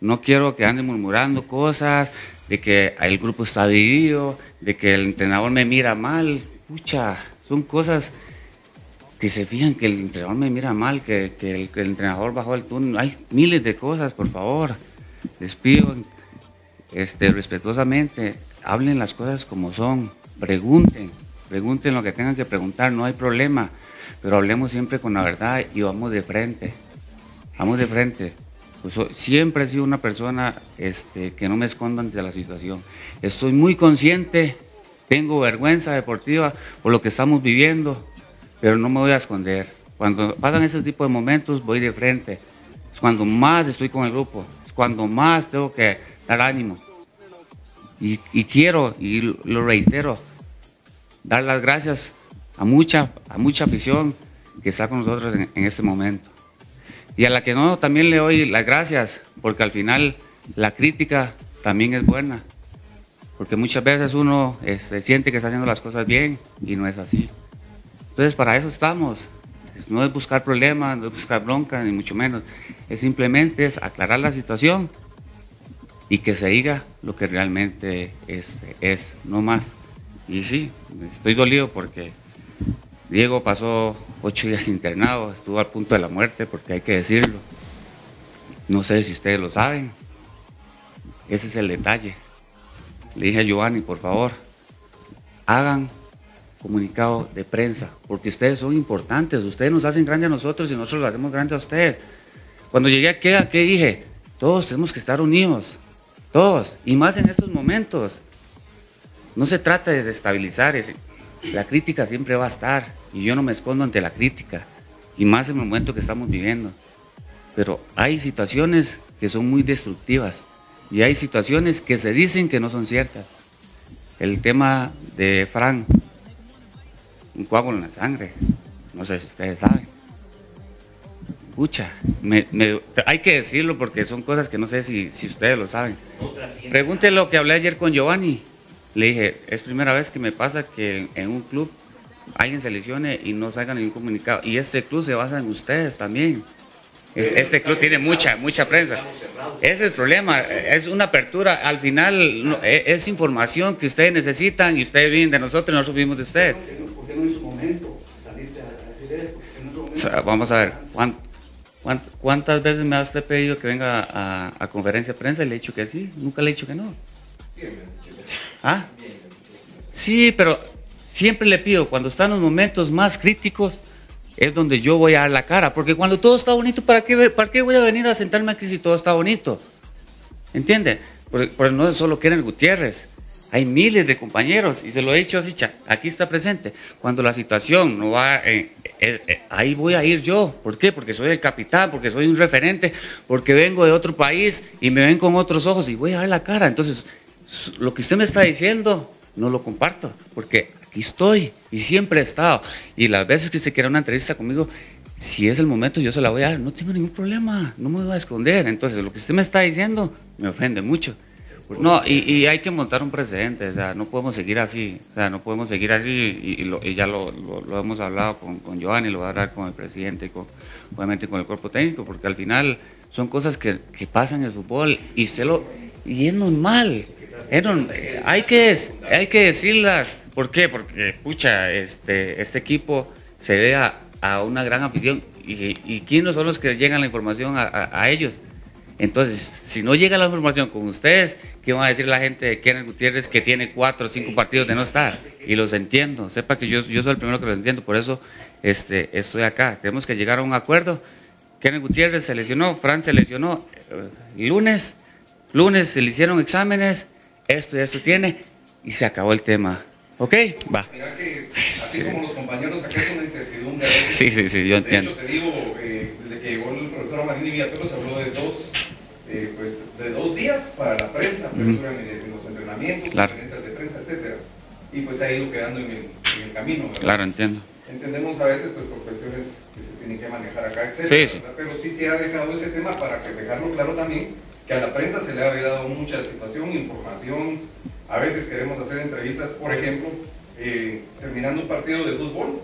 No quiero que anden murmurando cosas, de que el grupo está dividido, de que el entrenador me mira mal. Pucha, son cosas que se fijan que el entrenador me mira mal, que, el, entrenador bajó el turno. Hay miles de cosas, por favor. Les pido este, respetuosamente, hablen las cosas como son, pregunten, pregunten lo que tengan que preguntar, no hay problema, pero hablemos siempre con la verdad y vamos de frente, vamos de frente. Pues, siempre he sido una persona este, que no me escondo ante la situación. Estoy muy consciente, tengo vergüenza deportiva por lo que estamos viviendo, pero no me voy a esconder. Cuando pasan ese tipo de momentos voy de frente. Es cuando más estoy con el grupo, es cuando más tengo que dar ánimo. Y, quiero, y lo reitero, dar las gracias a mucha, a mucha afición que está con nosotros en, este momento. Y a la que no, también le doy las gracias, porque al final la crítica también es buena. Porque muchas veces uno se este, siente que está haciendo las cosas bien y no es así. Entonces, para eso estamos. No es buscar problemas, no es buscar bronca, ni mucho menos. Es simplemente es aclarar la situación y que se diga lo que realmente es, es, no más. Y sí, estoy dolido porque Diego pasó ocho días internado, estuvo al punto de la muerte, porque hay que decirlo. No sé si ustedes lo saben. Ese es el detalle. Le dije a Giovanni, por favor, hagan comunicado de prensa, porque ustedes son importantes, ustedes nos hacen grande a nosotros y nosotros lo hacemos grande a ustedes. Cuando llegué aquí, ¿qué dije? Todos tenemos que estar unidos, todos, y más en estos momentos. No se trata de desestabilizar, la crítica siempre va a estar, y yo no me escondo ante la crítica, y más en el momento que estamos viviendo. Pero hay situaciones que son muy destructivas, y hay situaciones que se dicen que no son ciertas. El tema de Frank, un coágulo en la sangre. No sé si ustedes saben. Escucha, hay que decirlo porque son cosas que no sé si, ustedes lo saben. Pregúntenle lo que hablé ayer con Giovanni. Le dije, es primera vez que me pasa que en un club alguien se lesione y no salga ningún comunicado. Y este club se basa en ustedes también. Este club tiene mucha, mucha prensa. Ese es el problema, es una apertura. Al final e, es información que ustedes necesitan y ustedes vienen de nosotros y nosotros vivimos de ustedes vamos a ver, ¿cuántas veces me ha usted pedido que venga a, conferencia de prensa y le he dicho que sí? Nunca le he dicho que no. ¿Ah? Sí, pero siempre le pido, cuando están los momentos más críticos, es donde yo voy a dar la cara. Porque cuando todo está bonito, ¿para qué, para qué voy a venir a sentarme aquí si todo está bonito? ¿Entiende? Pues no es solo Kenneth Gutiérrez. Hay miles de compañeros, y se lo he dicho, aquí está presente. Cuando la situación no va, eh, eh, eh, ahí voy a ir yo. ¿Por qué? Porque soy el capitán, porque soy un referente, porque vengo de otro país y me ven con otros ojos y voy a dar la cara. Entonces, lo que usted me está diciendo, no lo comparto, porque aquí estoy y siempre he estado. Y las veces que usted quiera una entrevista conmigo, si es el momento, yo se la voy a dar. No tengo ningún problema, no me voy a esconder. Entonces, lo que usted me está diciendo me ofende mucho. No, y, hay que montar un precedente, o sea, no podemos seguir así, o sea, no podemos seguir así, y, ya lo, hemos hablado con, con Giovanni, lo voy a hablar con el presidente y con, obviamente con el cuerpo técnico, porque al final son cosas que, pasan en el fútbol y, se lo, y es normal, hay, que, hay que decirlas, ¿por qué? Porque, pucha, este, este equipo se ve a, una gran afición, y, quiénes son los que llegan la información a ellos, entonces, si no llega la información con ustedes, ¿qué van a decir la gente de Kenneth Gutiérrez que tiene cuatro o cinco partidos de no estar? Y los entiendo, sepa que yo, yo soy el primero que los entiendo, por eso este, estoy acá. Tenemos que llegar a un acuerdo. Kenneth Gutiérrez se lesionó, Fran se lesionó eh, lunes, lunes se le hicieron exámenes, esto y esto tiene, y se acabó el tema. ¿Ok? Va. Mira que, así como los compañeros acá es una incertidumbre. Sí, sí, sí, yo entiendo. De hecho, te digo, eh, desde que llegó el profesor Marín Villatoros habló de dos eh, pues, de dos días para la prensa, uh en, los entrenamientos, conferencias de prensa, etcétera. Y pues ha ido quedando en el, en el camino. Claro, entiendo. Entendemos a veces pues, por cuestiones que se tienen que manejar acá, etcétera. Sí, sí. Pero sí se ha dejado ese tema para que dejarlo claro también que a la prensa se le ha dado mucha situación, información. A veces queremos hacer entrevistas, por ejemplo, eh, terminando un partido de fútbol,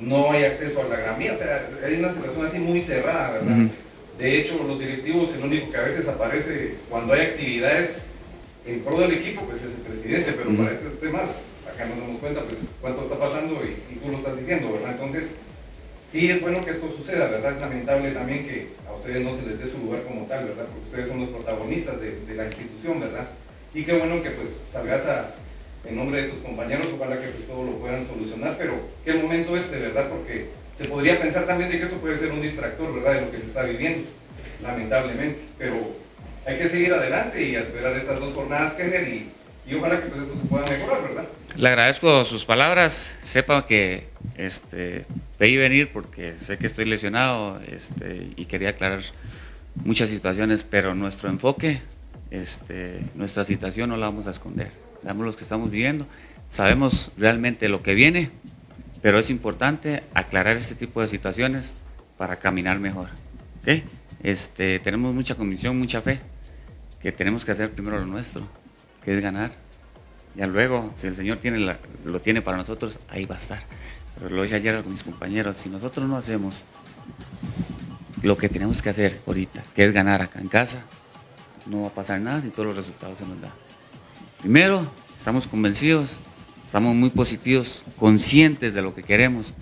no hay acceso a la gramía, o sea, hay una situación así muy cerrada, ¿verdad? De hecho, los directivos, el único que a veces aparece cuando hay actividades en pro del equipo, pues es el presidente, pero para estos temas, acá nos damos cuenta, pues cuánto está pasando y, tú lo estás diciendo, ¿verdad? Entonces, Sí, es bueno que esto suceda, ¿verdad? Es lamentable también que a ustedes no se les dé su lugar como tal, ¿verdad? Porque ustedes son los protagonistas de, la institución, ¿verdad? Y qué bueno que pues salgas a, en nombre de tus compañeros, ojalá que pues todo lo puedan solucionar, pero qué momento este, ¿verdad? Porque se podría pensar también de que esto puede ser un distractor, ¿verdad? De lo que se está viviendo, lamentablemente, pero hay que seguir adelante y esperar estas dos jornadas, Kenner, y, y ojalá que pues esto se pueda mejorar, ¿verdad? Le agradezco sus palabras, sepa que este, pedí venir porque sé que estoy lesionado este, y quería aclarar muchas situaciones, pero nuestro enfoque, este, nuestra situación no la vamos a esconder. Sabemos lo que estamos viviendo, sabemos realmente lo que viene, pero es importante aclarar este tipo de situaciones para caminar mejor. Este, tenemos mucha convicción, mucha fe, que tenemos que hacer primero lo nuestro, que es ganar. Ya luego, si el Señor tiene lo tiene para nosotros, ahí va a estar. Pero lo dije ayer con mis compañeros, si nosotros no hacemos lo que tenemos que hacer ahorita, que es ganar acá en casa, no va a pasar nada si todos los resultados se nos dan. Primero, estamos convencidos, estamos muy positivos, conscientes de lo que queremos.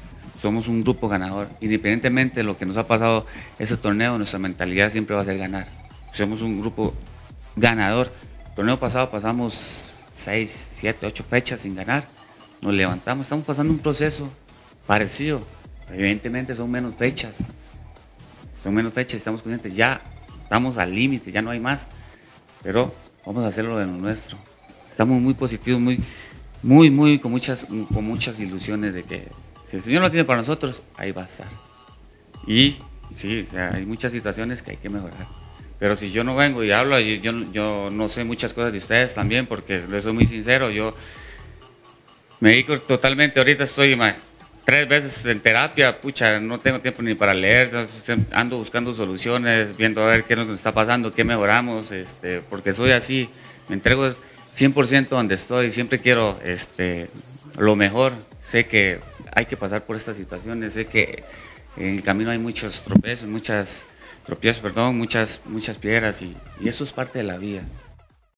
Somos un grupo ganador. Independientemente de lo que nos ha pasado ese torneo, nuestra mentalidad siempre va a ser ganar. Somos un grupo ganador. El torneo pasado pasamos 6, 7, 8 fechas sin ganar. Nos levantamos, estamos pasando un proceso parecido. Evidentemente son menos fechas. Son menos fechas, estamos conscientes. Ya estamos al límite, ya no hay más. Pero vamos a hacerlo de lo nuestro. Estamos muy positivos, muy, muy, muy, con muchas, con muchas ilusiones de que si el Señor lo tiene para nosotros, ahí va a estar. Y sí, hay muchas situaciones que hay que mejorar. Pero si yo no vengo y hablo, yo, yo no sé muchas cosas de ustedes también, porque les soy muy sincero, yo me dedico totalmente, ahorita estoy tres veces en terapia, pucha, no tengo tiempo ni para leer, ando buscando soluciones, viendo a ver qué nos está pasando, qué mejoramos, este, porque soy así, me entrego 100% donde estoy, siempre quiero este, lo mejor, sé que hay que pasar por estas situaciones, sé que en el camino hay muchos tropiezos, muchas tropiezos, perdón, muchas, muchas piedras y, y eso es parte de la vida.